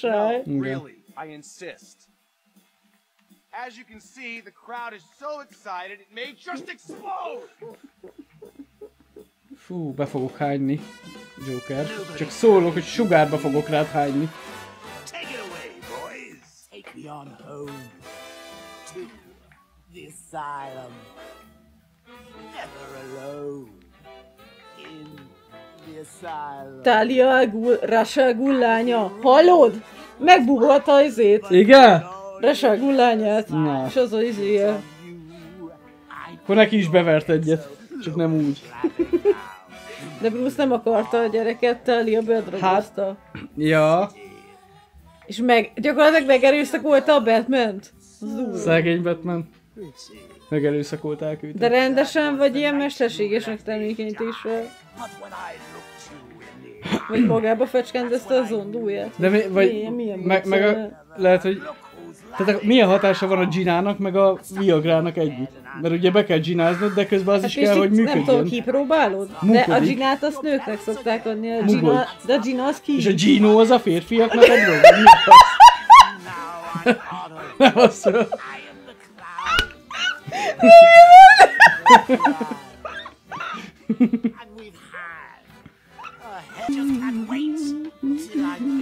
shy, don't be shy. No, really, I insist. As you can see, the crowd is so excited it may just explode! Fú, be fogok hányni, Joker. Csak szólok, hogy sugárba fogok rád hányni. Take it away, boys. Take me on home to the asylum. Never alone in the asylum. Talia al Ghul, Rasha al Ghul lánya. Hallod? Megbugolta az izét. Igen? Rasha al Ghul lányát. Na. És az az izéje. Akkor neki is bevert egyet. Csak nem úgy. De Bruce nem akarta a gyereket, Talia bedragozta. Ja, És meg, gyakorlatilag megerőszakolta a Batman-t. Szegény Batman. Megerőszakolták őt. De rendesen, vagy ilyen mesterségesnek termékenyítéssel? Vagy magába fecskendezte a zondóját? De mi, vagy, Milyen- milyen meg, meg a, lehet, hogy tehát a, milyen hatása van a Ginának, meg a Viagrának együtt? Mert ugye be kell gináznod, de közben az is Hát és kell, hogy itt nem tudom, működjön. kipróbálod? De a. Ginát azt nőknek szokták adni, a. Gina, de a Gina az ki. És a Gino az a férfiaknak a drog? Az? Nem az,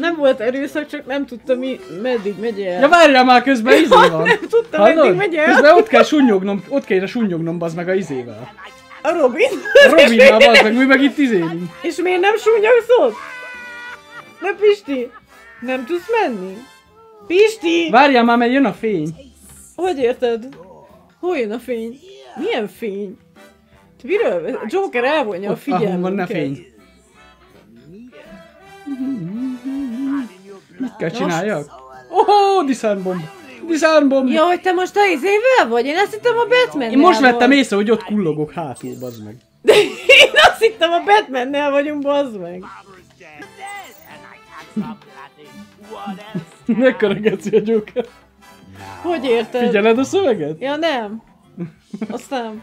Nem volt erőszak, csak nem tudta mi, meddig megy el. Ja várjál már közben izé van. nem tudtam, Hallod? meddig megy el. Közben ott kell sunnyognom, ott kell sunnyognom bazd meg a izével. A Robin. A Robinnal bazd meg, mi meg itt izélünk. És miért nem súnyogsz ott? Na Pisti, nem tudsz menni? Pisti! Várjál már, mert jön a fény. Hogy érted? Hol jön a fény? Milyen fény? Miről? Joker elvonja a Ott, ahol van figyelmünket. fény. Mit kell csináljak? Oh, diszánbomb. Diszánbomb. Ja, hogy te most a izével vagy? Én azt hittem a batman Én most vettem észre, hogy ott kullogok hátul, bazd meg. Én azt hittem a Batmannel vagyunk, bazd meg. Mekkora geci a Joker. Hogy érted? Figyeled a szöveget? Ja, nem. Azt nem.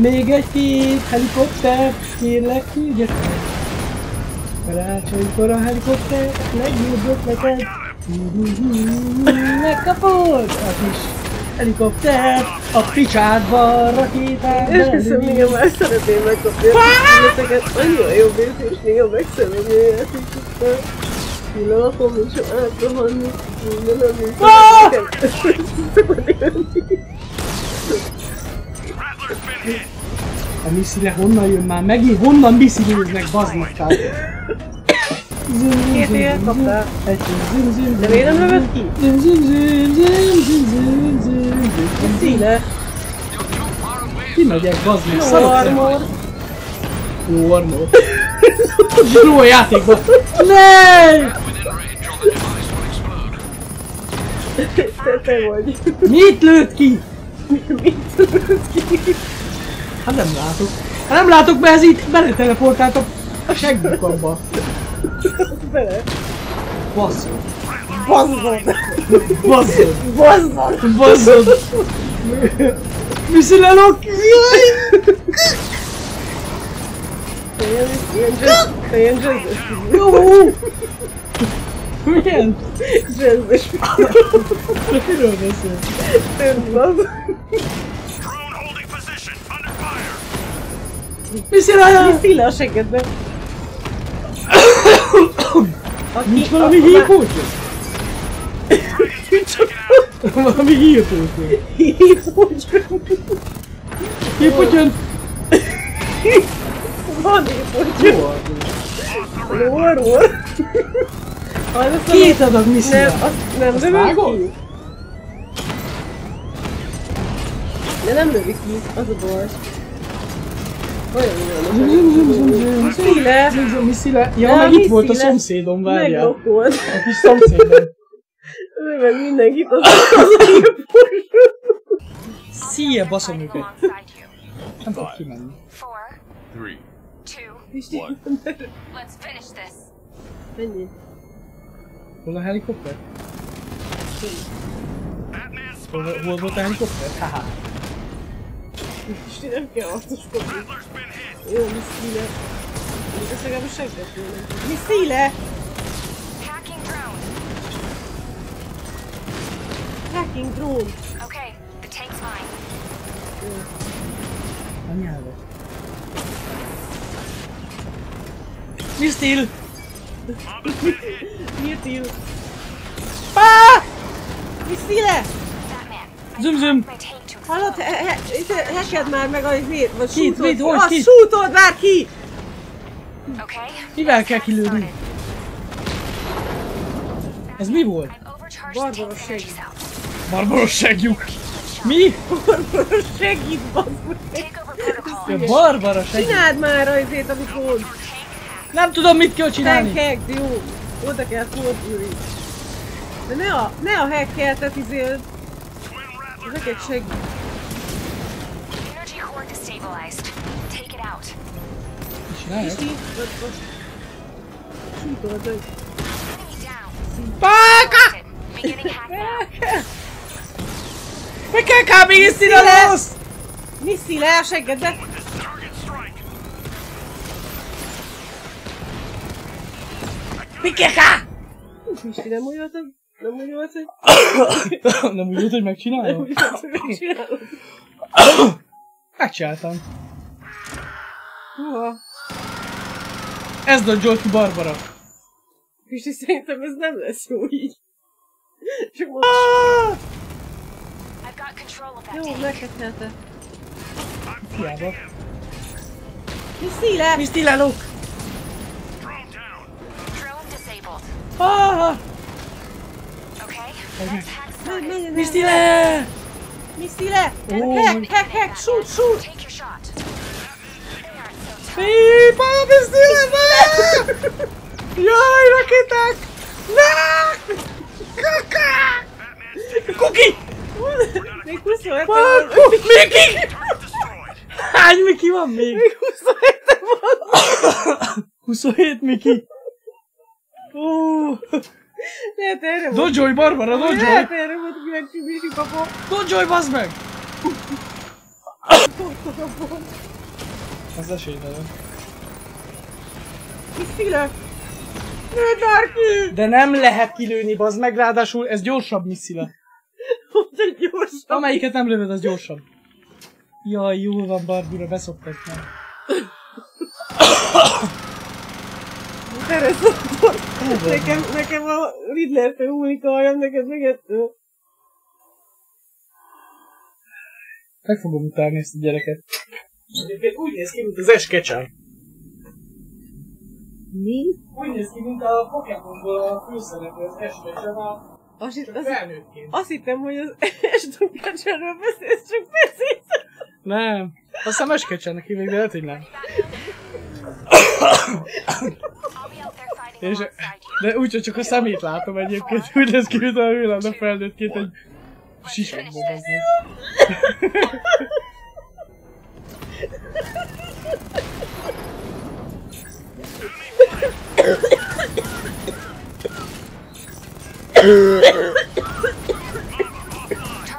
még egy két helikopter, kérlek küldjetek Karácsonykor a helikopter, megnyújtok neked. Megkapod a kis helikopter, a picsádba rakétát És köszönöm, néha már szeretném megkapni a filmeteket. Annyira jobb érzés, néha megszerem a játékokat. Pillanatom is átrohanni, minden ami szokott élni. A miszile honnan jön már megint? Honnan miszilőznek, bazd meg, tehát... Két élet kaptál. De miért nem lövöd ki? Színe. Kimegyek, bazd meg, szarok armor. Jó armor. Zsiró a játékban. Ne! Te, te vagy. Mit lőtt ki? Mit ki? Hát nem látok. Hát nem látok, mert ez itt beleteleportáltak a segbukamba. Bele. Basszod. Bazzod. Basszod. Bazzod. Basszod. Viszilelok. Jaj! Te ilyen, ilyen jazz, te ilyen jazzes vagy. Jó! Milyen jazzes Miről beszél? Tűnt az. Mi csinálja? Szíle a seggedbe. Nincs valami hívótja? Valami hívótja. Hívótja. Hívótja. Van hívótja. Lóar, lóar. Két adag Nem, misszia. azt nem Azt vágod? ki. De nem lövik ki, az a baj. Olyan zum, Misszile. Ja, meg itt volt a szomszédom, várjál. Meglokkolt. A kis szomszédom. Ő meg mindenkit az Szia, baszom őket. Nem tudok kimenni. Four, Hol a helikopter? Batman Hol, spotted hol volt a helikopter? Haha. És nem kell harcoskodni. Rattler's been hit. Jó, mi szíle. Még ezt legalább segített volna. Mi szíle? Hacking drone. Hacking drone. Okay, the tank's mine. A nyelvet. Mi stíl? Miért ír? Pá! Mi I Zoom, zoom. Hallod, he- he- hacked már meg a izét, vagy Kit, sútold. mit, hogy, kit? sútold már ki! Mivel kell kilőni? Ez mi volt? Energy Shaggy. cells. Barbaros. Mi? Segít, bazd meg! Take over protocol. Ja, Barbara segít. Csináld már a izét, amit mond. Tank hack. Nem tudom, mit kell csinálni. Tank hack, jó. Oda kell fordulni. De ne a, ne a hackeltet izéld. Neked segít. Energy core destabilized. Take it out. Kicsi, vagy most. Sútold meg. Enemy down. Páka! Selected. Beginning hack now. Meg kell kábélni a lesz! Misszi le Mikeka! Misti, nem úgy voltam? Nem úgy volt, hogy... Nem úgy volt, hogy megcsinálom? Úgy volt, hogy megcsinálod. Megcsináltam. Húha. Ez dodge ki Barbara. Misti, szerintem ez nem lesz jó így. Csak most... That Jó, tank. meghetette. Hiába. Misszi le! Mi stíl elok? Menj, stíl menj. el? Misszi le! Ó, Hack, hack, hack, shoot, shoot! Mi stíl el? Jaj, rakéták! Kuki! Még 27 Már- van. Miki! Hány Miki van még? Még 27 van. 27 Miki. Ó, Lehet erre. Dodge-olj, Barbara, dodge-olj! Lehet erre volt kíváncsi Misi papa. Dodge-olj, bazd meg! Az esélytelen. Misszi le! Ne, Darky! De nem lehet kilőni, bazd meg, ráadásul ez gyorsabb misszile. Ott egy gyorsan. Amelyiket nem lövöd, az gyorsabb. Jaj, jól van, Barbara, beszoktak már. Tereszottól. Nekem, nekem a Riddler-től húlik a hajam, neked meg ettől. Meg fogom utálni ezt a gyereket. Egyébként úgy néz ki, mint az eskecsen. Mi? Úgy néz ki, mint a Pokémonból a főszereplő, az eskecsen a Azt, hitt- azt, felnőttként. azt hittem, hogy az Estukacsáról beszélsz, csak beszélsz. Nem. Azt hiszem eskecsennek hívják, de lehet, hogy nem. És, de úgy, hogy csak a szemét látom egyébként. Úgy néz ki, mint a ő lenne felnőttként egy sisakból bazni.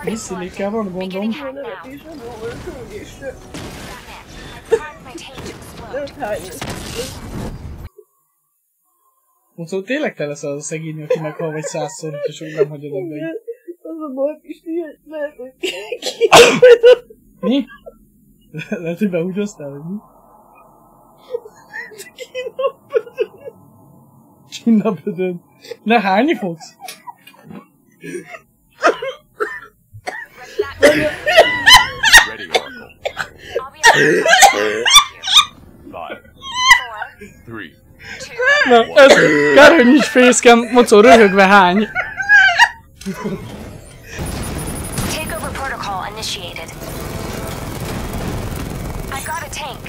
Visszilékkel van gondom. Now. Nevetésem volt, úgy is. Batman, Szóval tényleg te leszel az a szegény, aki meghal vagy százszor, és sok nem hagyod abba. Igen. Az a baj, hogy lehet, hogy ki Mi? Lehet, hogy behúgyoztál, vagy mi? Csinnabödön. Ne hányni fogsz? Ready, Oracle. Na, ez kár, hogy nincs fészkem, mocor röhögve hány. Takeover protocol initiated. I've got a tank.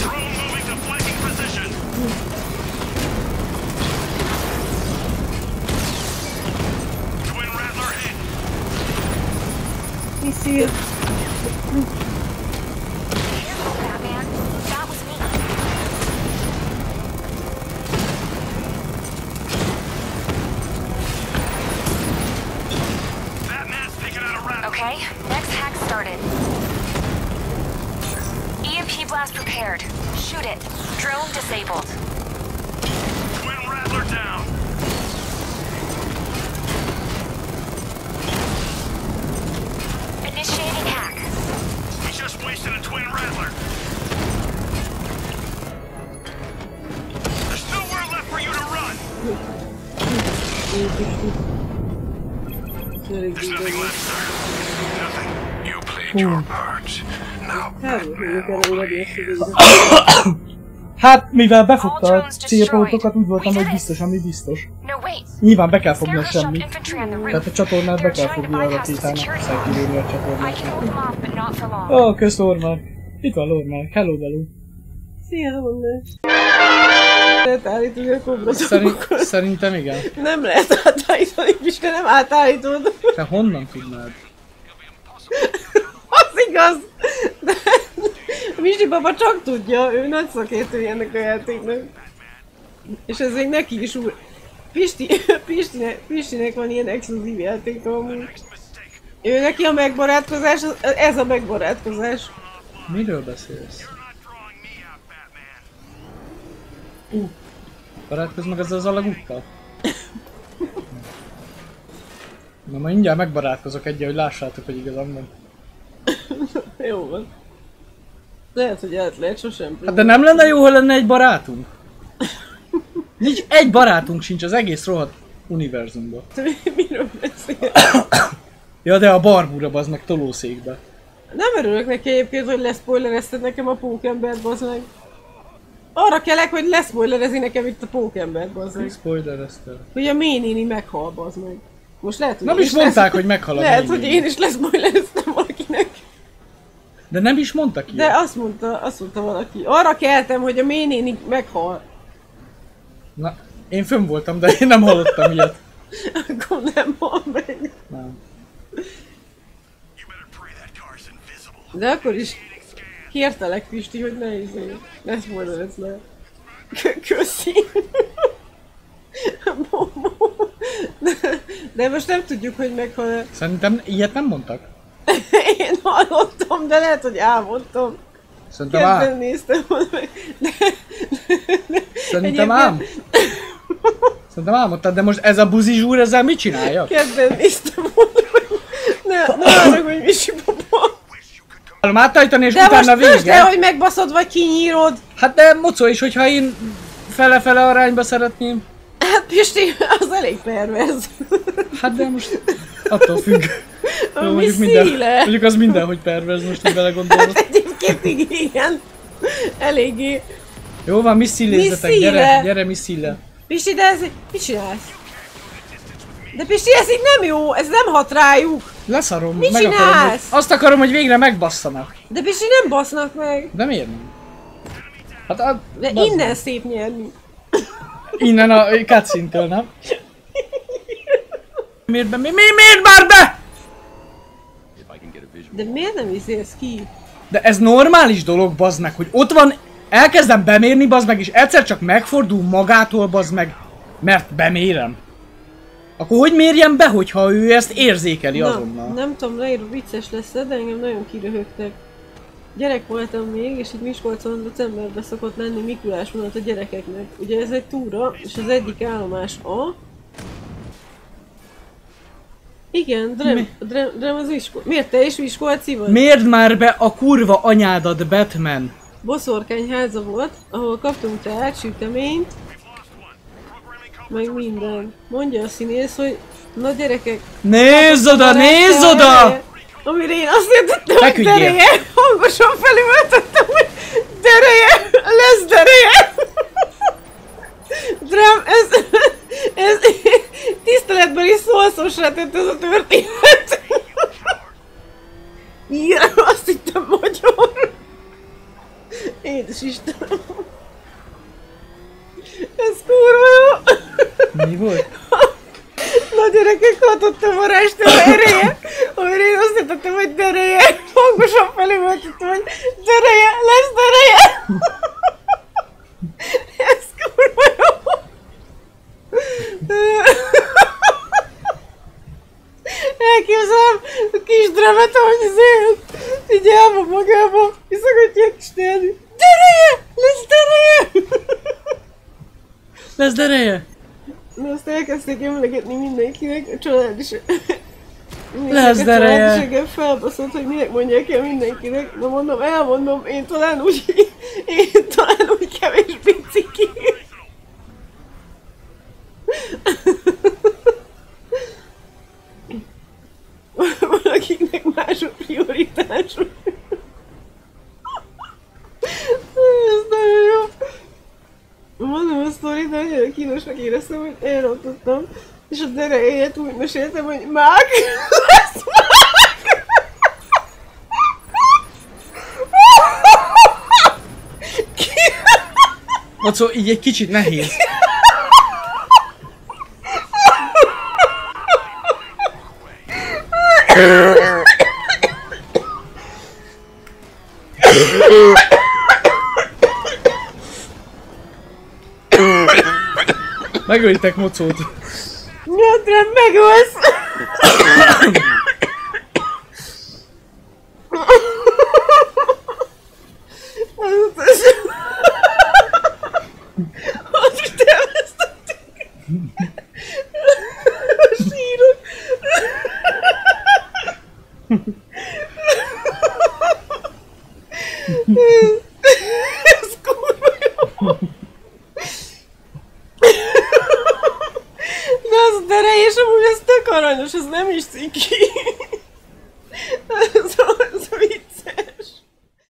Drone moving to flanking position. Twin Rattler hit. You see it? Hát, mivel befogta a célpontokat, úgy voltam, hogy biztos, ami biztos. No, wait. Nyilván be kell fogni a semmit. Tehát a csatornát be kell fogni a rakétának, szállkívülni a csatornát. Ó, oh, kösz Lormar. Itt van Lormar. Hello, Delu. Szia, Honda. Lehet állítani a kobra Szerint, szerintem igen. Nem lehet átállítani, Piska, nem átállítod. Te honnan tudnád? Az igaz! De Misi baba csak tudja, ő nagy szakértő ennek a játéknak. És ez még neki is úr. Pisti, Pistinek, Pistinek van ilyen exkluzív játék amúgy. Ő neki a megbarátkozás, ez a megbarátkozás. Miről beszélsz? Uh, barátkozz meg ezzel az alagúttal? Na majd mindjárt megbarátkozok egyel, hogy lássátok, hogy igazam van. Jó van. Lehet, hogy át lehet sosem. Hát de nem lenne jó, ha lenne egy barátunk? Nincs egy barátunk sincs az egész rohadt univerzumban. Miről beszél? Ja, de a barbúra az meg tolószékbe. Nem örülök neki egyébként, hogy leszpoilerezted nekem a pókembert, bazd meg. Arra kelek, hogy leszpoilerezi nekem itt a pókembert, bazd meg. Spoilereztel. Hogy a ménéni meghal, bazd meg. Most lehet, hogy Nem is mondták, lesz... hogy meghal a Lehet, hogy én is leszpoilereztem. De nem is mondtak De ilyet. azt mondta, azt mondta valaki. Arra keltem, hogy a ménéni meghal. Na, én fönn voltam, de én nem hallottam ilyet. Akkor nem hal meg. Nem. De akkor is kértelek, Pisti, hogy ne izé, ne spoilerezz le. Köszi. De, de most nem tudjuk, hogy meghal Szerintem ilyet nem mondtak. Hallottam, de lehet, hogy álmodtam. Szerintem ám. néztem volna meg. De, Szerintem Egyébként- ám. Szerintem álmodtad, de most ez a buzi zsúr ezzel mit csinálja? Kezdben néztem volna meg. Ne, ne arra, hogy Misi papa. Állom átállítani és De most utána vége. el, hogy megbaszod, vagy kinyírod. Hát de mocó is, hogyha én fele-fele arányba szeretném. Hát Pisti, az elég perverz. Hát de most attól függ. Jó, mondjuk, minden, miszile. mondjuk az mindenhogy pervez, most így belegondolok. Hát egyébként igen. Eléggé. Jó van, misszilézzetek, Misszile. gyere, gyere misszile. Pisti, de ez... Mit csinálsz? De Pisti, ez így nem jó, ez nem hat rájuk. Leszarom, Mit meg akarom, hogy, csinálsz? azt akarom, hogy végre megbasszanak. De Pisti nem basznak meg. De miért nem? Hát a, De bazd innen szép nyerni. Innen a cutscene-től, nem? Miért be? Mi, mi, miért már be? De miért nem izélsz ki? De ez normális dolog, bazd meg, hogy ott van, elkezdem bemérni, bazd meg, és egyszer csak megfordul magától, bazd meg, mert bemérem. Akkor hogy mérjem be, hogyha ő ezt érzékeli Na, azonnal? nem tudom, leírom, vicces lesz, de engem nagyon kiröhögtek. Gyerek voltam még, és itt Miskolcon decemberben szokott lenni Mikulás vonat a gyerekeknek. Ugye ez egy túra, és az egyik állomás A. Igen, Drem, Drem, Drem az Viskol... Miért te is Miskolci vagy? Mérd már be a kurva anyádat, Batman! Boszorkány háza volt, ahol kaptunk teát, süteményt, meg minden. Mondja a színész, hogy na gyerekek, Nézz oda, nézz oda! Amire én azt értettem, hogy dereje. Hangosan felüvöltöttem, hogy dereje, lesz dereje. Drám, ez, ez tiszteletbeli szolszosra tett ez a történet. Igen, azt hittem magyar. Édes Istenem. Ez kurva jó. Mi volt? Na gyerekek, hatottam a rásnál ereje, amire én azt hittem, hogy dereje. Hangosan felüvöltöttem, hogy dereje, lesz dereje. Ahogy azért így el van magában, iszogatja a kis néni. Dereje! Lesz dereje! Lesz dereje? Na azt elkezdték emlegetni mindenkinek, a család is... Lesz a dereje. felbaszott, hogy minek mondják el mindenkinek. Na mondom, elmondom, én talán úgy, én talán úgy kevésbé ciki. Valakiknek más a prioritásuk. Ez nagyon jó. Mondom a sztorit, annyira kínosnak éreztem, hogy elrontottam. És a derejét úgy meséltem, hogy mák, lesz mák! Macó, így egy kicsit nehéz. Megöltek mocót. Nyötrem megölsz!